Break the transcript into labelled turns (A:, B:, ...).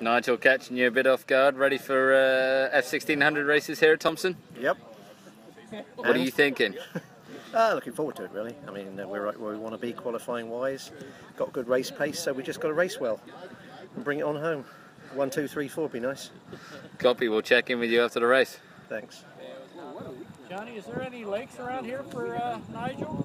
A: Nigel catching you a bit off guard, ready for uh, F1600 races here at Thompson?
B: Yep.
A: What are you thinking?
B: Uh, looking forward to it, really. I mean, uh, we're right where we want to be qualifying wise. Got good race pace, so we just got to race well and bring it on home. One, two, three, four would be nice.
A: Copy, we'll check in with you after the race.
B: Thanks.
C: Johnny, is there any lakes around here for uh, Nigel?